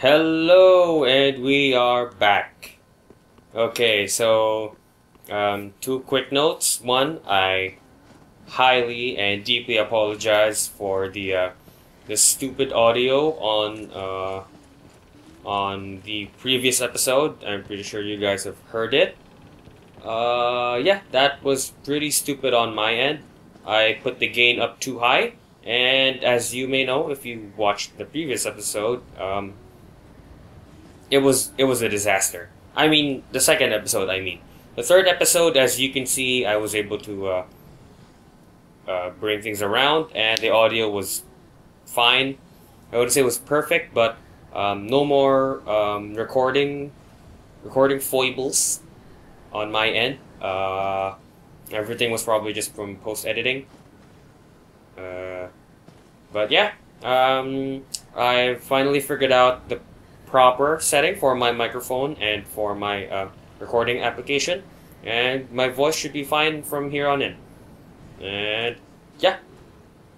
Hello, and we are back. Okay, so um, two quick notes. One, I highly and deeply apologize for the uh, the stupid audio on uh, on the previous episode. I'm pretty sure you guys have heard it. Uh, yeah, that was pretty stupid on my end. I put the gain up too high, and as you may know, if you watched the previous episode, um, it was it was a disaster. I mean, the second episode. I mean, the third episode, as you can see, I was able to uh, uh, bring things around, and the audio was fine. I wouldn't say it was perfect, but um, no more um, recording recording foibles on my end. Uh, everything was probably just from post editing. Uh, but yeah, um, I finally figured out the proper setting for my microphone and for my uh, recording application, and my voice should be fine from here on in. And yeah,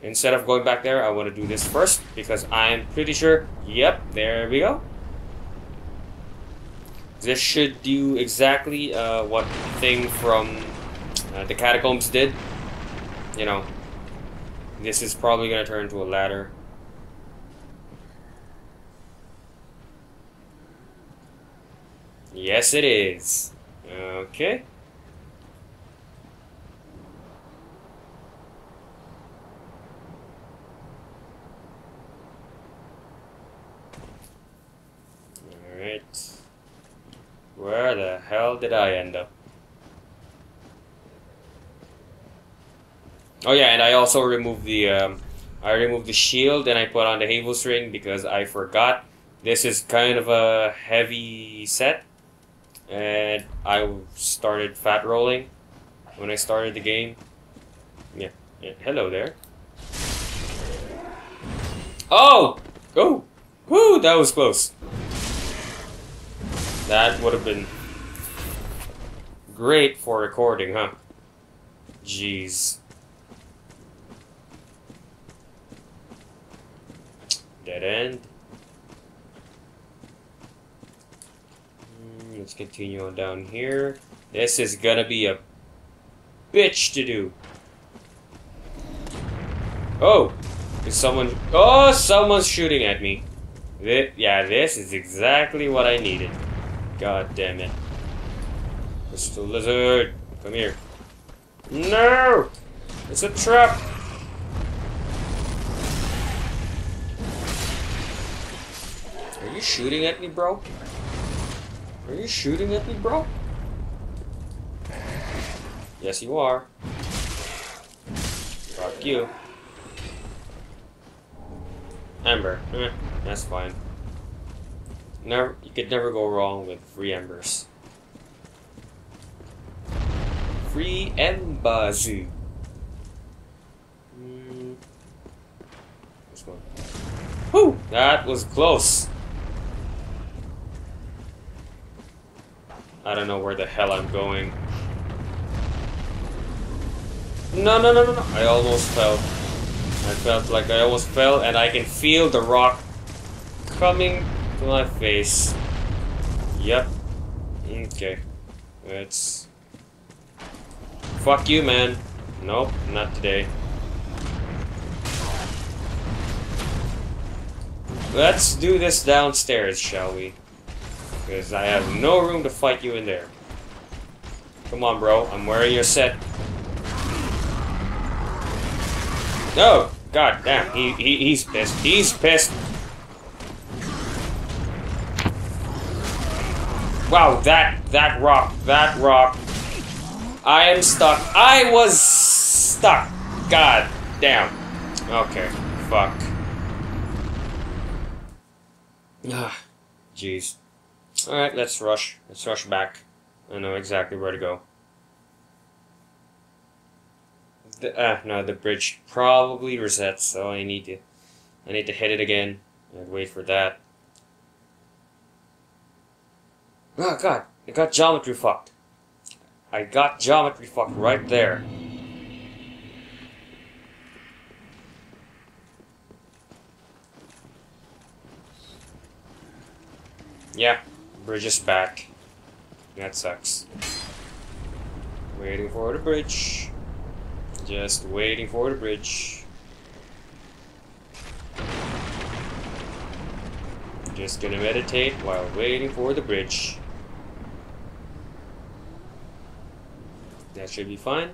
instead of going back there, I want to do this first because I'm pretty sure. Yep, there we go. This should do exactly uh, what thing from uh, the catacombs did. You know, this is probably gonna turn into a ladder. Yes, it is. Okay. Alright. Where the hell did I end up? Oh yeah, and I also removed the um, I removed the shield and I put on the Havel's ring because I forgot. This is kind of a heavy set, and I started fat rolling when I started the game. Yeah, yeah. hello there. Oh, oh, whoo! That was close. That would have been great for recording, huh? Jeez. Dead end. Let's continue on down here. This is gonna be a bitch to do. Oh! Is someone... Oh, someone's shooting at me. This, yeah, this is exactly what I needed. God damn it. Crystal Lizard, come here. No! It's a trap! Are you shooting at me, bro? Are you shooting at me, bro? Yes, you are. Fuck you. Ember. Eh, that's fine. Never, you could never go wrong with free embers. Free embers. Mm. This one. Whew! That was close. I don't know where the hell I'm going. No, no, no, no, no. I almost fell. I felt like I almost fell, and I can feel the rock coming to my face. Yep. Okay. Let's... Fuck you, man. Nope, not today. Let's do this downstairs, shall we? Because I have no room to fight you in there. Come on, bro. I'm wearing your set. No! God damn, he, he he's pissed. He's pissed. Wow, that that rock, that rock. I am stuck. I was stuck. God damn. Okay, fuck. Ah, jeez. Alright, let's rush. Let's rush back. I know exactly where to go. The, uh, no, the bridge probably resets, so I need to, I need to hit it again and wait for that. Oh god, I got geometry fucked. I got geometry fucked right there. Yeah, bridge is back. That sucks. Waiting for the bridge. Just waiting for the bridge. Just gonna meditate while waiting for the bridge. That should be fine.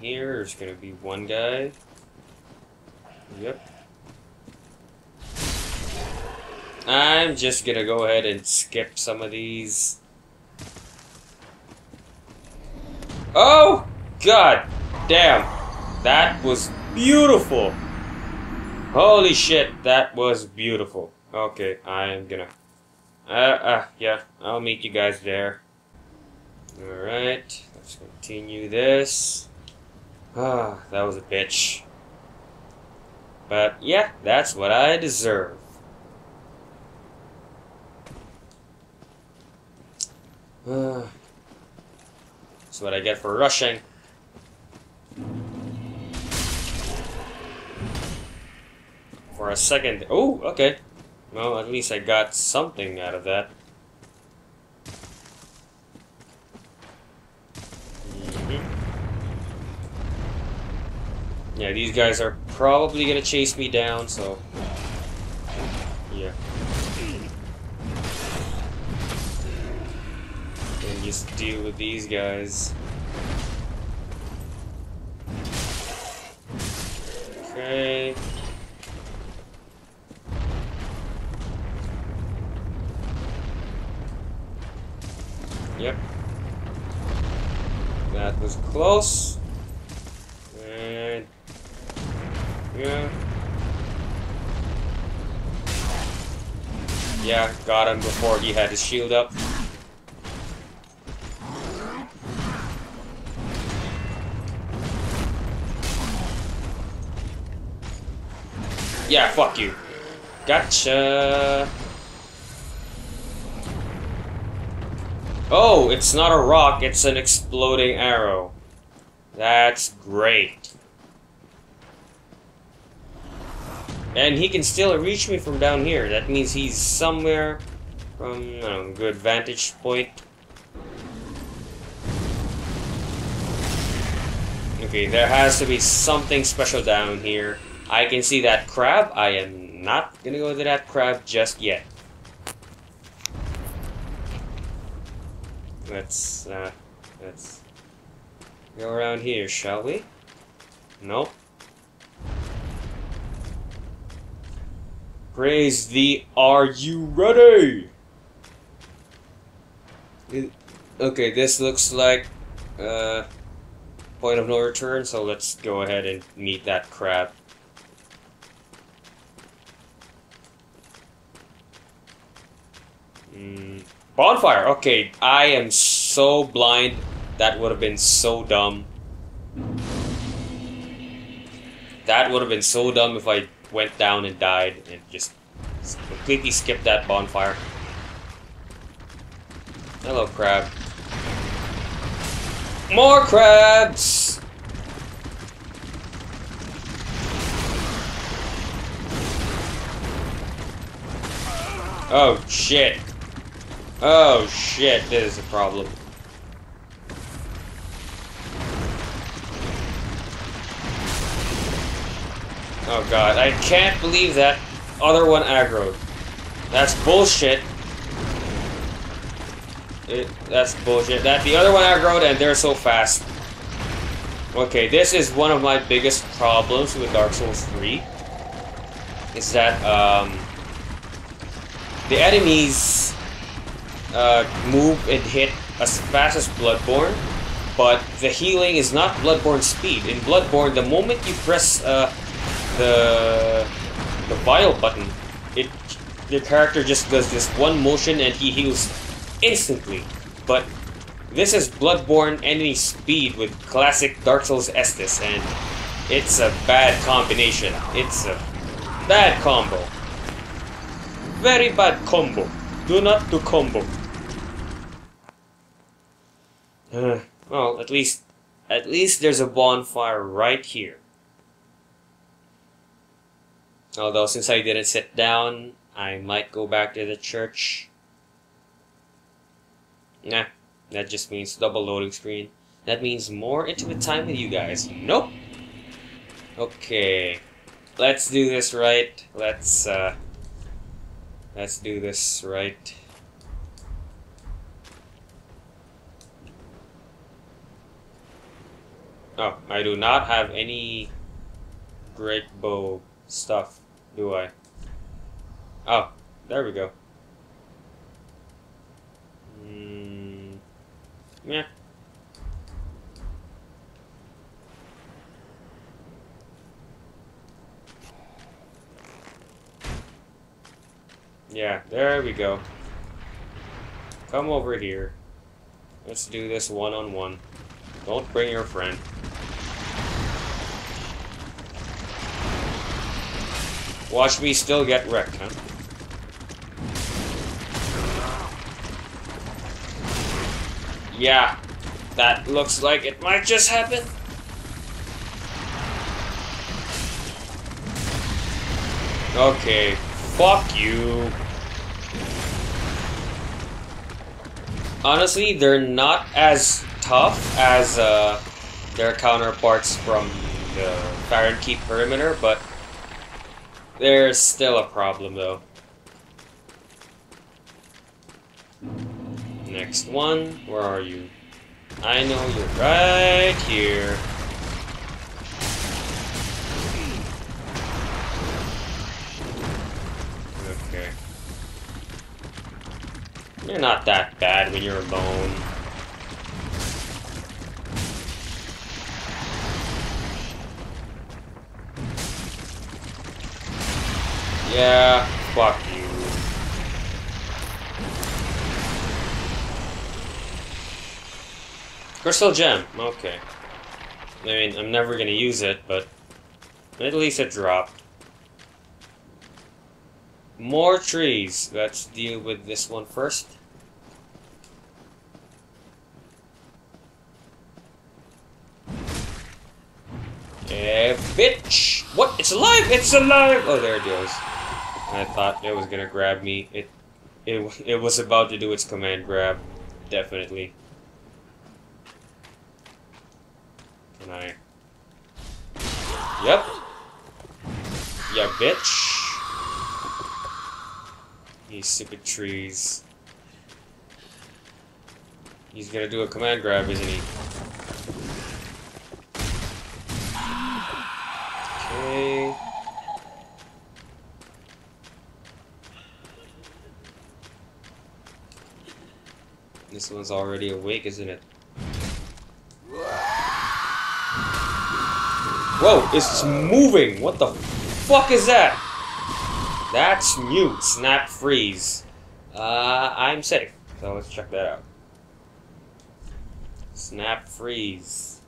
Here, there's gonna be one guy. Yep. I'm just gonna go ahead and skip some of these. Oh! God damn! That was beautiful! Holy shit, that was beautiful. Okay, I am gonna... Uh, uh, yeah, I'll meet you guys there. Alright, let's continue this. Ah, that was a bitch. But yeah, that's what I deserve. Ah, that's what I get for rushing. For a second. Oh, okay. Well, at least I got something out of that. Yeah, these guys are probably gonna chase me down, so... Yeah. And just deal with these guys. Okay. Yep. That was close. And yeah. Yeah, got him before he had his shield up. Yeah, fuck you. Gotcha. Oh, it's not a rock, it's an exploding arrow. That's great. And he can still reach me from down here. That means he's somewhere from, a good vantage point. Okay, there has to be something special down here. I can see that crab. I am not gonna go to that crab just yet. Let's, uh, let's go around here, shall we? Nope. Praise the Are you ready? It- okay, this looks like uh point of no return, so let's go ahead and meet that crab. Mm, bonfire. Okay, I am so blind. That would have been so dumb. That would have been so dumb if I went down and died and just completely skipped that bonfire. Hello, crab. More crabs! Oh, shit. Oh, shit, this is a problem. Oh god, I can't believe that other one aggroed. That's bullshit. It, that's bullshit. That the other one aggroed and they're so fast. Okay, this is one of my biggest problems with Dark Souls 3. Is that um, the enemies uh, move and hit as fast as Bloodborne, but the healing is not Bloodborne speed. In Bloodborne, the moment you press uh, the the vial button, it your character just does this one motion and he heals instantly. But this is Bloodborne enemy speed with classic Dark Souls Estus, and it's a bad combination. It's a bad combo. Very bad combo. Do not do combo. Uh, well, at least, at least there's a bonfire right here. Although, since I didn't sit down, I might go back to the church. Nah, that just means double loading screen. That means more intimate time with you guys. Nope. Okay. Let's do this right. Let's, uh... Let's do this right. Oh, I do not have any great bow stuff, do I? Oh, there we go. Mm, yeah. Yeah, there we go. Come over here. Let's do this one-on-one. -on -one. Don't bring your friend. Watch me still get wrecked, huh? Yeah, that looks like it might just happen. Okay, fuck you. Honestly, they're not as tough as uh, their counterparts from the Farron Keep perimeter, but there's still a problem though. Next one, where are you? I know you're right here. Okay. You're not that bad when you're alone. Yeah, fuck you. Crystal gem, okay. I mean, I'm never gonna use it, but at least it dropped. More trees. Let's deal with this one first. Eh, bitch! What? It's alive! It's alive! Oh, there it goes. I thought it was gonna grab me. It, it, it was about to do its command grab. Definitely. Can I? Yep. Yeah, bitch. These stupid trees. He's gonna do a command grab, isn't he? Okay. This one's already awake, isn't it? Whoa, it's moving! What the fuck is that? That's mute. Snap freeze. Uh, I'm safe. So let's check that out. Snap freeze.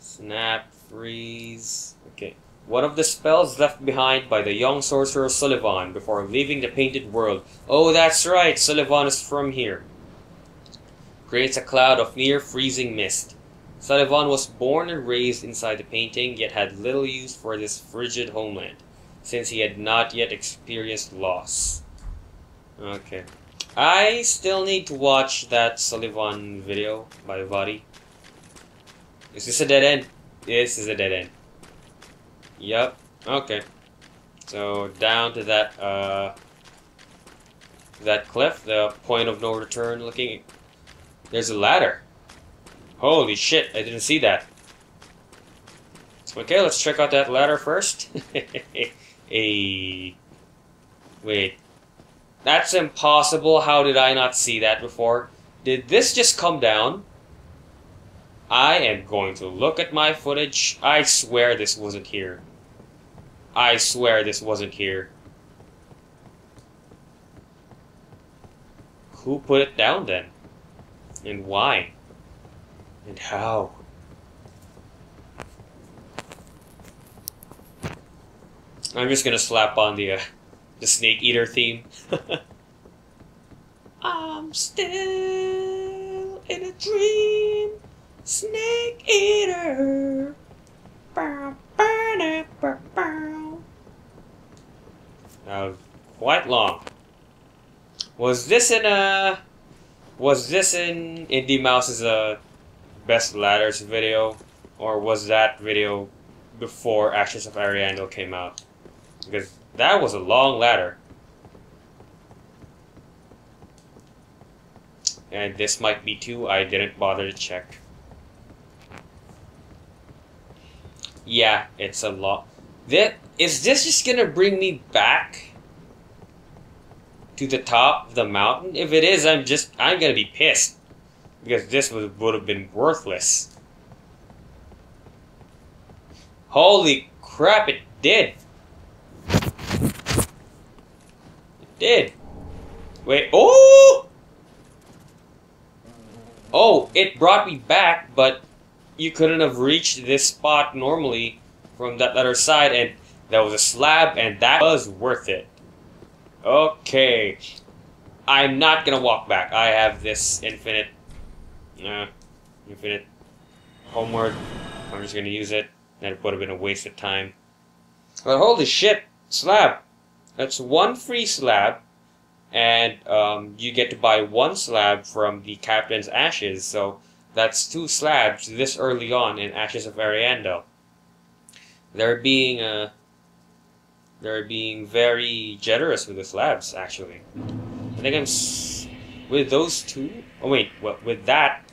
Snap freeze. Okay. One of the spells left behind by the young sorcerer Sullivan before leaving the painted world. Oh, that's right. Sullivan is from here creates a cloud of near freezing mist. Sullivan was born and raised inside the painting, yet had little use for this frigid homeland, since he had not yet experienced loss. Okay. I still need to watch that Sullivan video by Vaati. Is this a dead end? This is a dead end. Yep. Okay. So down to that uh that cliff, the point of no return looking there's a ladder. Holy shit, I didn't see that. Okay, let's check out that ladder first. a Wait. That's impossible. How did I not see that before? Did this just come down? I am going to look at my footage. I swear this wasn't here. I swear this wasn't here. Who put it down then? And why? And how? I'm just gonna slap on the uh, the snake eater theme. I'm still in a dream. Snake eater. Bow, bow, bow, bow. Uh, quite long. Was this in a? Was this in Indie Mouse's uh, best ladders video, or was that video before Ashes of Ariandel came out? Because that was a long ladder. And this might be too, I didn't bother to check. Yeah, it's a lot. That, is this just gonna bring me back to the top of the mountain? If it is, I'm just, I'm gonna be pissed. Because this would, would have been worthless. Holy crap, it did. It did. Wait, oh! Oh, it brought me back, but you couldn't have reached this spot normally from that other side, and there was a slab, and that was worth it. Okay. I'm not gonna walk back. I have this infinite, uh, infinite homeward. I'm just gonna use it. That would have been a waste of time. But holy shit, slab. That's one free slab and um, you get to buy one slab from the captain's ashes. So that's two slabs this early on in Ashes of Ariandel. They're being uh, they're being very generous with the slabs. Actually, I think I'm with those two. Oh wait, well, with that,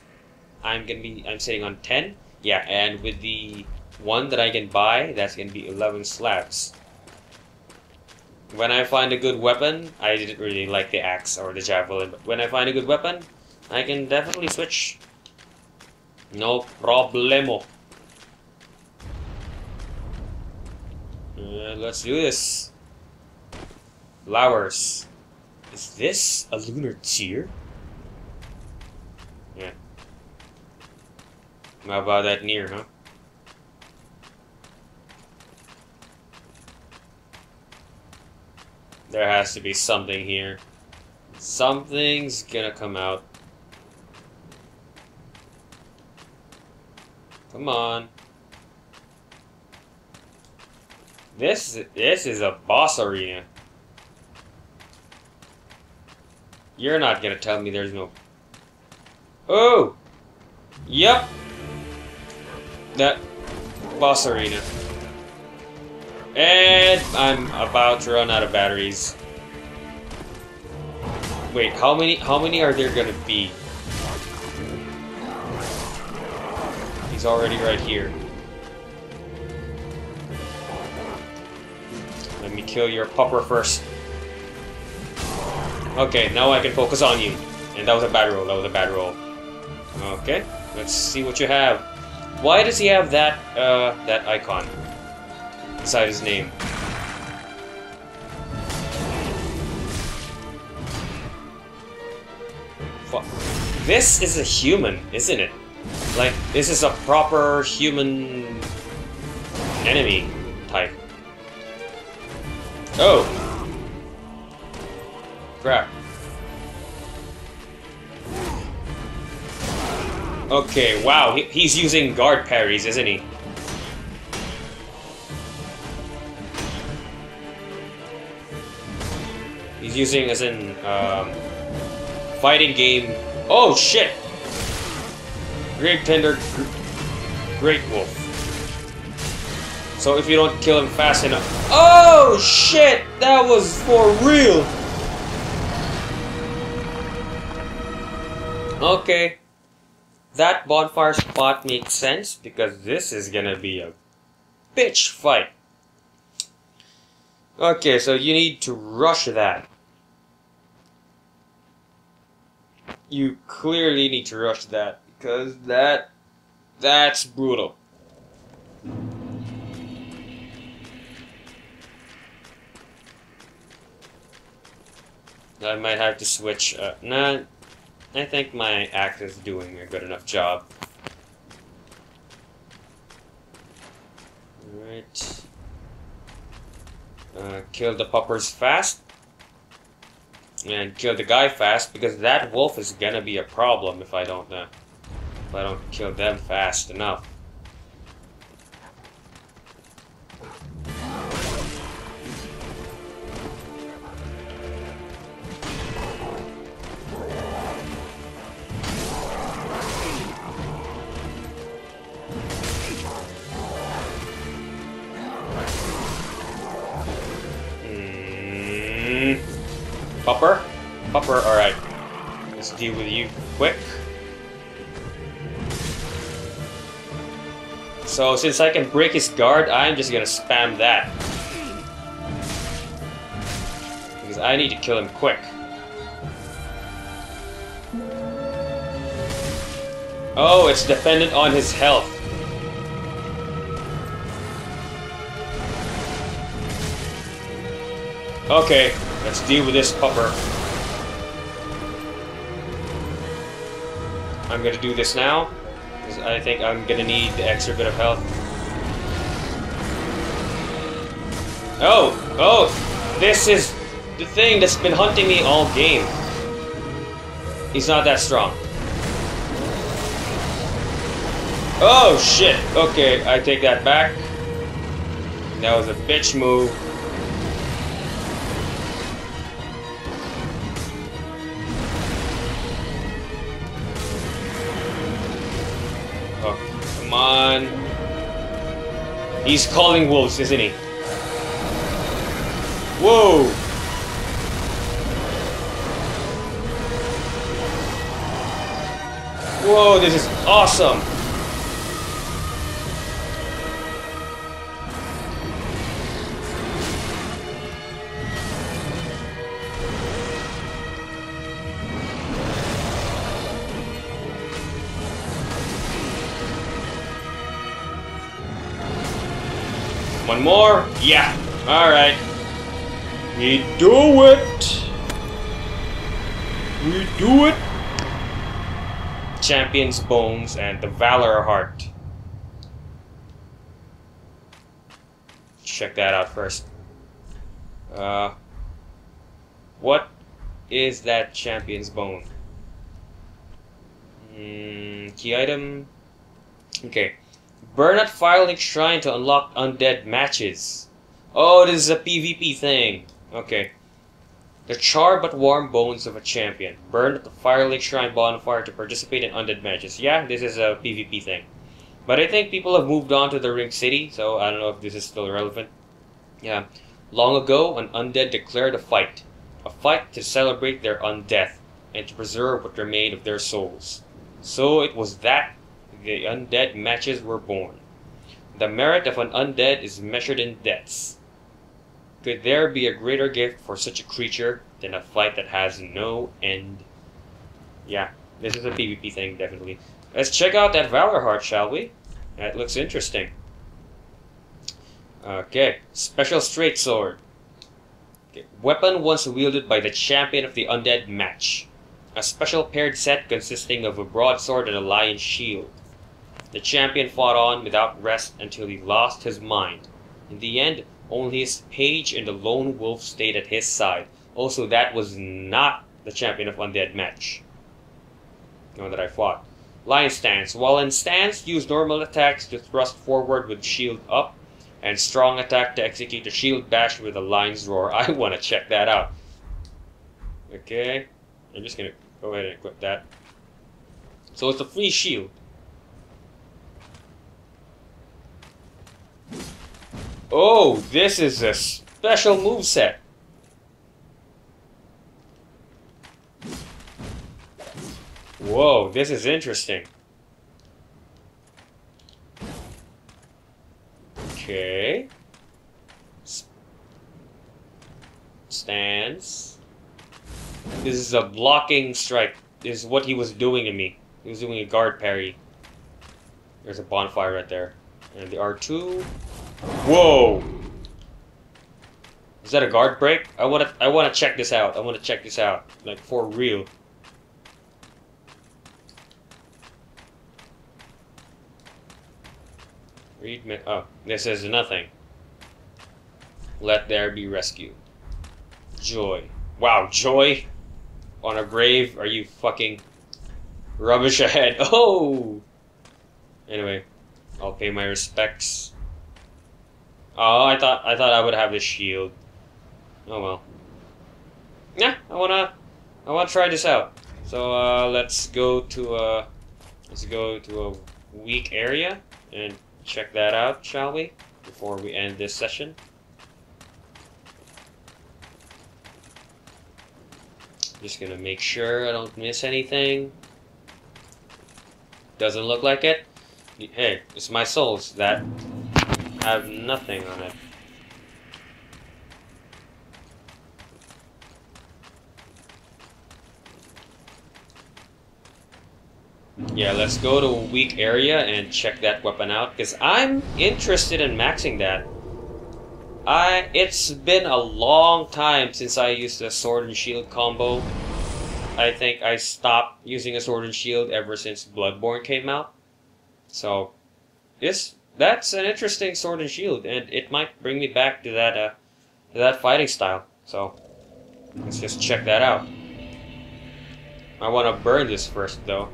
I'm gonna be I'm sitting on ten. Yeah, and with the one that I can buy, that's gonna be eleven slabs. When I find a good weapon, I didn't really like the axe or the javelin, but when I find a good weapon, I can definitely switch. No problemo. Uh, let's do this. Flowers. Is this a lunar tear? Yeah. How about that near, huh? There has to be something here. Something's gonna come out. Come on. This this is a boss arena. You're not gonna tell me there's no. Oh. Yep. That boss arena. And I'm about to run out of batteries. Wait, how many how many are there gonna be? He's already right here. Me kill your pupper first. Okay, now I can focus on you. And that was a bad roll, that was a bad roll. Okay, let's see what you have. Why does he have that uh that icon? beside his name. Fuck. This is a human, isn't it? Like, this is a proper human enemy. Oh! Crap. Okay, wow, he's using guard parries, isn't he? He's using as in um, fighting game. Oh shit! Gravetender, Great Wolf. So if you don't kill him fast enough. Oh shit! That was for real! Okay. That bonfire spot makes sense because this is gonna be a bitch fight. Okay, so you need to rush that. You clearly need to rush that because that that's brutal. I might have to switch. Uh, nah, I think my axe is doing a good enough job. Alright. Uh, kill the puppers fast. and kill the guy fast because that wolf is gonna be a problem if I don't uh, if I don't kill them fast enough. Pupper? Alright. Let's deal with you quick. So since I can break his guard, I'm just gonna spam that. Because I need to kill him quick. Oh, it's dependent on his health. Okay, let's deal with this pupper. I'm gonna do this now, because I think I'm gonna need the extra bit of health. Oh! Oh! This is the thing that's been hunting me all game. He's not that strong. Oh, shit! Okay, I take that back. That was a bitch move. He's calling wolves, isn't he? Whoa! Whoa, this is awesome! One more? Yeah. Alright. We do it! We do it! Champion's Bones and the Valor Heart. Check that out first. Uh, what is that Champion's Bone? Mm, key item. Okay. Burn at Firelink Shrine to unlock undead matches. Oh, this is a PvP thing. Okay. The charred but warm bones of a champion. Burn at the Firelink Shrine bonfire to participate in undead matches. Yeah, this is a PvP thing. But I think people have moved on to the Ringed City, so I don't know if this is still relevant. Yeah. Long ago, an undead declared a fight. A fight to celebrate their undeath and to preserve what remained of their souls. So it was that the undead matches were born. The merit of an undead is measured in deaths. Could there be a greater gift for such a creature than a fight that has no end? Yeah, this is a PvP thing, definitely. Let's check out that Valor Heart, shall we? That looks interesting. Okay, Special Straight Sword. Okay. Weapon once wielded by the champion of the undead match. A special paired set consisting of a broadsword and a lion's shield. The champion fought on without rest until he lost his mind. In the end, only his page and the lone wolf stayed at his side. Also, that was not the champion of Undead match. The one that I fought. Lion stance. While in stance, use normal attacks to thrust forward with shield up, and strong attack to execute a shield bash with a lion's roar. I want to check that out. Okay, I'm just gonna go ahead and equip that. So it's a free shield. Oh, this is a special move set. Whoa, this is interesting. Okay. Stance. This is a blocking strike. This is what he was doing to me. He was doing a guard parry. There's a bonfire right there. And the R2. Whoa! Is that a guard break? I wanna I wanna check this out. I wanna check this out. Like for real. Read me oh, this is nothing. Let there be rescue. Joy. Wow, joy on a grave? Are you fucking rubbish ahead? Oh! Anyway, I'll pay my respects. Oh, I thought I thought I would have the shield. Oh well. Yeah, I wanna I wanna try this out. So uh, let's go to a let's go to a weak area and check that out, shall we? Before we end this session. Just gonna make sure I don't miss anything. Doesn't look like it. Hey, it's my souls that have nothing on it. Yeah, let's go to a weak area and check that weapon out, because I'm interested in maxing that. I It's been a long time since I used a sword and shield combo. I think I stopped using a sword and shield ever since Bloodborne came out. So, this that's an interesting sword and shield, and it might bring me back to that uh, to that fighting style. So, let's just check that out. I want to burn this first, though.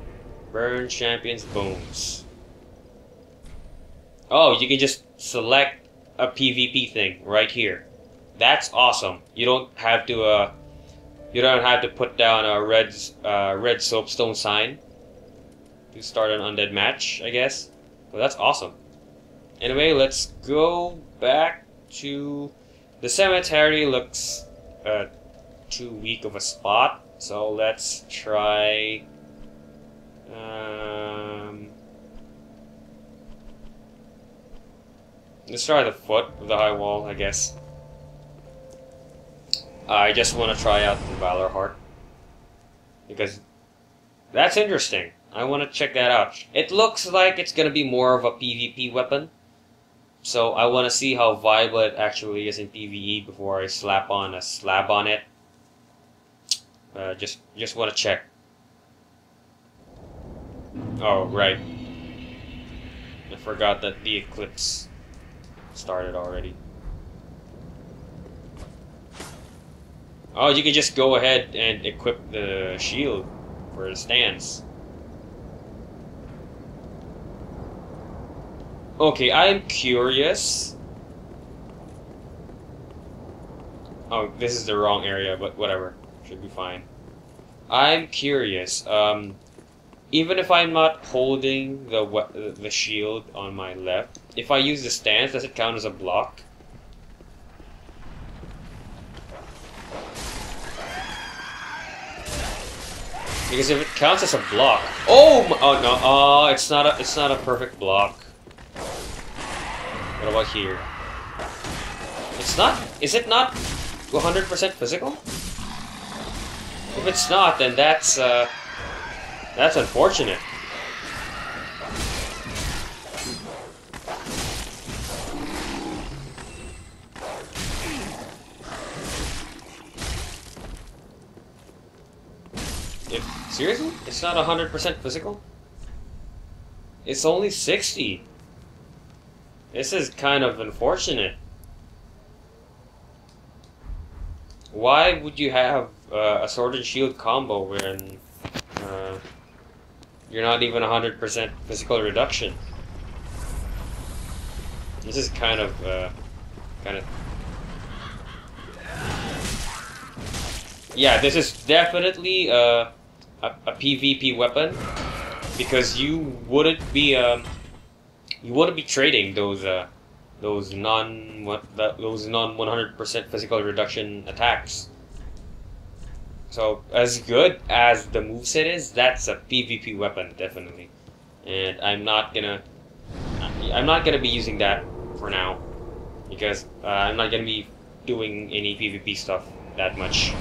Burn Champion's Bones. Oh, you can just select a PvP thing right here. That's awesome. You don't have to uh, you don't have to put down a red uh, red soapstone sign to start an undead match, I guess. But that's awesome. Anyway, let's go back to the cemetery. Looks uh, too weak of a spot, so let's try. Um, let's try the foot of the high wall, I guess. I just want to try out the Valor Heart. Because that's interesting. I want to check that out. It looks like it's going to be more of a PvP weapon. So I want to see how viable it actually is in PvE before I slap on a slab on it. Uh, just just want to check. Oh, right. I forgot that the eclipse started already. Oh, you can just go ahead and equip the shield for the stance. Okay, I'm curious. Oh, this is the wrong area, but whatever. Should be fine. I'm curious. Um, even if I'm not holding the the shield on my left, if I use the stance, does it count as a block? Because if it counts as a block, oh, oh no, oh, it's not a, it's not a perfect block. What about here? It's not, is it not 100% physical? If it's not, then that's, uh, that's unfortunate. If, seriously? It's not 100% physical? It's only 60. This is kind of unfortunate. Why would you have uh, a sword and shield combo when uh, you're not even 100% physical reduction? This is kind of, uh, kind of... Yeah, this is definitely uh, a, a PvP weapon because you wouldn't be um, you wouldn't be trading those uh, those non those non 100% physical reduction attacks. So as good as the moveset is, that's a PvP weapon definitely, and I'm not gonna I'm not gonna be using that for now because uh, I'm not gonna be doing any PvP stuff that much.